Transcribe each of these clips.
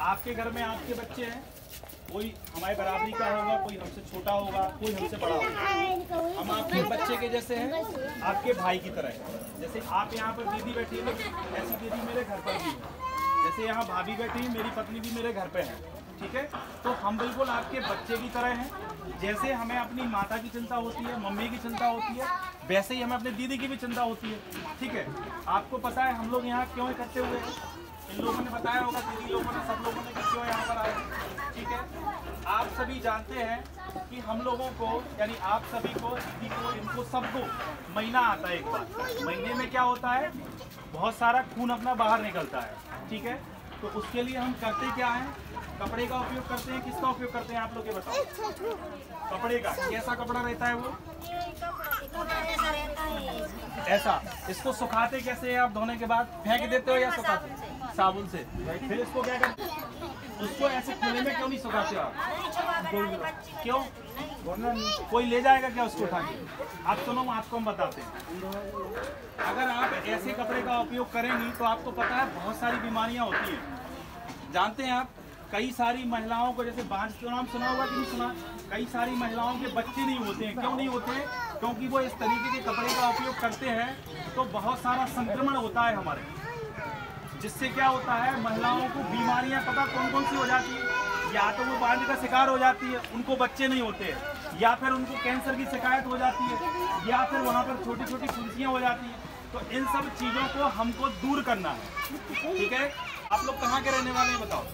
आपके घर में आपके बच्चे हैं, कोई हमारे बराबरी का होगा, कोई हमसे छोटा होगा, कोई हमसे बड़ा होगा। हम आपके बच्चे के जैसे हैं, आपके भाई की तरह जैसे आप यहाँ पर दीदी बैठी है, ऐसी दीदी मेरे घर पर भी जैसे यहाँ भाभी बैठी है, मेरी पत्नी भी मेरे घर पे है, ठीक है? तो हम बिल्कुल आपके बच्चे की तरह हैं। जैसे हमें अपनी माता की चिंता होती है, मम्मी की चिंता होती है, वैसे ही हमें अपनी दीदी की भी चिंता होती है, ठीक है? आपको पता है हम लोग यहाँ क्यों इकट्ठे हुए हैं? इन लोगों बताया होगा दीदी लोगों ने, सब लोगों ने कि क्यों यहाँ पर आए। ठीक है? आप सभी जानते हैं कि हम लोगों को, यानी आप सभी को दीदी को, इनको सबको महीना आता है एक बार। महीने में क्या होता है? बहुत सारा खून अपना बाहर निकलता है। ठीक है? तो उसके लिए हम करते क्या है? कपड़े का उपयोग करते हैं, किसका उपयोग करते हैं? आप लोग ये बताओ। कपड़े का, कैसा कपड़ा रहता है वो? ऐसा, इसको सुखाते कैसे हैं आप धोने के बाद? फेंक देते हो या सुखाते साबुन से। फिर इसको क्या करते उसको ऐसे खुले में क्यों नहीं सुखाते आप? क्यों? कोई ले जाएगा क्या उसको उठा के? आप सुनो आपको हम बताते हैं। अगर आप ऐसे कपड़े का उपयोग करेंगी तो आपको पता है बहुत सारी बीमारियाँ होती हैं। जानते हैं आप, कई सारी महिलाओं को जैसे बांझ का नाम सुना होगा कि नहीं सुना? कई सारी महिलाओं के बच्चे नहीं होते हैं। क्यों नहीं होते? क्योंकि वो इस तरीके के कपड़े का उपयोग करते हैं तो बहुत सारा संक्रमण होता है हमारे। जिससे क्या होता है, महिलाओं को बीमारियाँ पता कौन कौन सी हो जाती है? या तो वो बांझ का शिकार हो जाती है, उनको बच्चे नहीं होते या फिर उनको कैंसर की शिकायत हो जाती है, या फिर वहाँ पर छोटी छोटी फुंसियाँ हो जाती हैं। तो इन सब चीज़ों को हमको दूर करना है। ठीक है? आप लोग कहाँ के रहने वाले हैं, बताओ?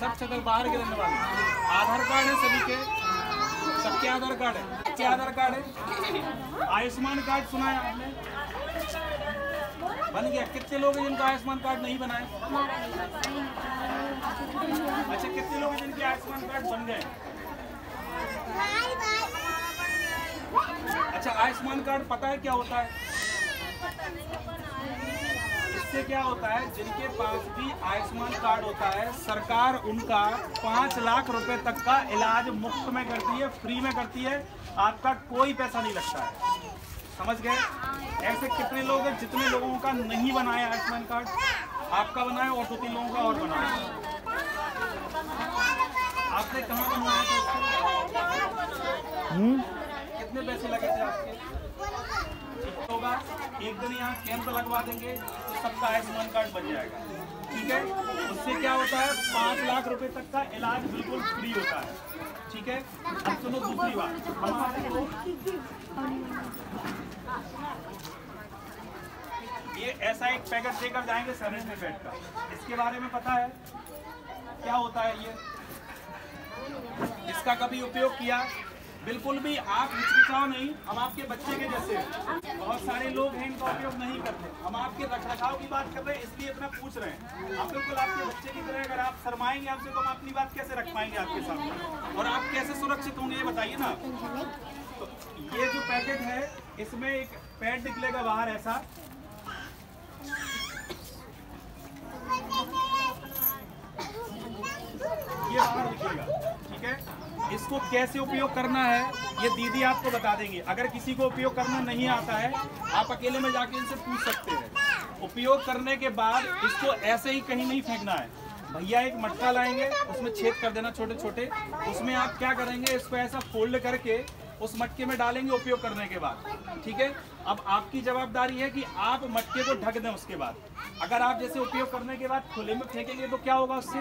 सब छतर बाहर के रहने वाले हैं। आधार कार्ड है सभी के? सबके आधार कार्ड है? सबके आधार कार्ड है? आयुष्मान कार्ड सुना है आपने? बन गया। कितने लोग हैं जिनका आयुष्मान कार्ड नहीं बनाए अच्छा कितने लोग हैं जिनके आयुष्मान कार्ड बन गए? अच्छा आयुष्मान कार्ड पता है क्या होता है? इससे क्या होता है जिनके पास भी आयुष्मान कार्ड होता है सरकार उनका पाँच लाख रुपए तक का इलाज मुफ़्त में करती है फ्री में करती है आपका कोई पैसा नहीं लगता है। समझ गए? ऐसे कितने लोग हैं जितने लोगों का नहीं बनाया आयुष्मान कार्ड? आपका बनाया और दो तीन लोगों का और बनाया। आपने कहाँ बनवाया था उसको? कितने पैसे लगे थे आपके? होगा एक दिन यहाँ कैंप लगवा देंगे तो सबका आयुष्मान कार्ड बन जाएगा। ठीक है? उससे क्या होता है? पाँच लाख रुपए तक का इलाज बिल्कुल फ्री होता है। ठीक है? अब सुनो दूसरी बात। ये ऐसा एक पैकेट देकर जाएँगे सर्विस में बेड का इसके बारे में पता है? क्या होता है ये? इसका कभी उपयोग किया? बिल्कुल भी आप हिचकिचाओ नहीं, हम आपके बच्चे के जैसे बहुत सारे लोग हैं, इनका उपयोग नहीं करते। हम आपके रख रखाव की बात कर रहे हैं, इसलिए इतना पूछ रहे हैं। आप बिल्कुल आपके बच्चे की तरह अगर आप शरमाएँगे आपसे तो हम अपनी बात कैसे रख पाएँगे आपके सामने? और आप कैसे सुरक्षित होंगे, ये बताइए ना। तो ये जो पैकेट है, इसमें एक पैड निकलेगा बाहर ऐसा। ये बाहर निकलेगा। इसको कैसे उपयोग करना है, ये दीदी आपको बता देंगे। अगर किसी को उपयोग करना नहीं आता है, आप अकेले में जाके इनसे पूछ सकते हैं। उपयोग करने के बाद इसको ऐसे ही कहीं नहीं फेंकना है। भैया एक मटका लाएँगे, उसमें छेद कर देना छोटे छोटे उसमें आप क्या करेंगे, इसको ऐसा फोल्ड करके उस मटके में डालेंगे उपयोग करने के बाद। ठीक है? अब आपकी जवाबदारी है कि आप मटके को ढक दें उसके बाद। अगर आप जैसे उपयोग करने के बाद खुले में फेंकेंगे तो क्या होगा उससे?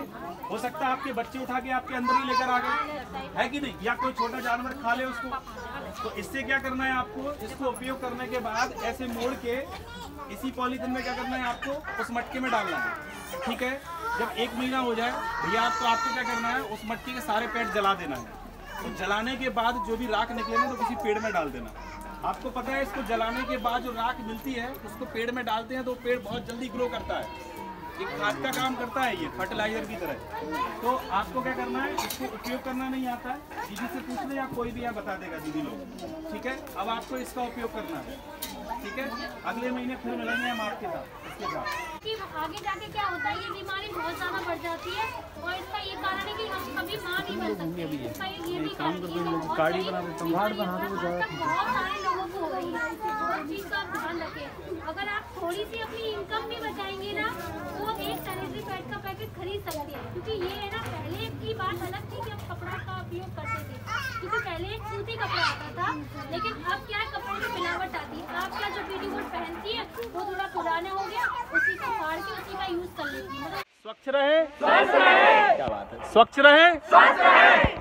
हो सकता है आपके बच्चे उठा के आपके अंदर ही लेकर आ गए। है कि नहीं? या कोई छोटा जानवर खा ले उसको। तो इससे क्या करना है आपको? इसको उपयोग करने के बाद ऐसे मोड़ के इसी पॉलीथिन में क्या करना है आपको? उस मटके में डालना है। ठीक है? जब एक महीना हो जाए, भैया, आपको आपको क्या करना है? उस मटके के सारे पेड़ जला देना है। तो जलाने के बाद जो भी राख निकले ना तो किसी पेड़ में डाल देना। आपको पता है, इसको जलाने के बाद जो राख मिलती है, उसको पेड़ में डालते हैं तो पेड़ बहुत जल्दी ग्रो करता है। एक खाद का काम करता है ये फर्टिलाइज़र की तरह। तो आपको क्या करना है, इसको उपयोग करना नहीं आता है। दीदी से पूछ ले या कोई भी यहाँ बता देगा, दीदी लोग। ठीक है? अब आपको इसका उपयोग करना है। ठीक है? अगले महीने फिर मिलेंगे हम आपके साथ। कि आगे जाके क्या होता है? ये बीमारी बहुत ज़्यादा बढ़ जाती है और इसका ये कारण है कि हम कभी माँ नहीं बन सकते। इसका ये भी कारण है बहुत सारी बहुत सारे लोगों को हो रही है। तो और चीज़ का ध्यान रखें। अगर आप थोड़ी सी अपनी इनकम भी बचाएँगे ना तो वो एक सैनिटरी पैड का पैकेट खरीद सकते हैं। क्योंकि ये है ना पहले की बात अलग थी कि हम कपड़ा का उपयोग करते थे। क्योंकि पहले एक सूती कपड़ा आता था लेकिन अब क्या कपड़े में मिलावट आती है। आपका जो स्वच्छ रहे। स्वच्छ रहे। क्या बात है? स्वच्छ रहे। स्वच्छ रहे।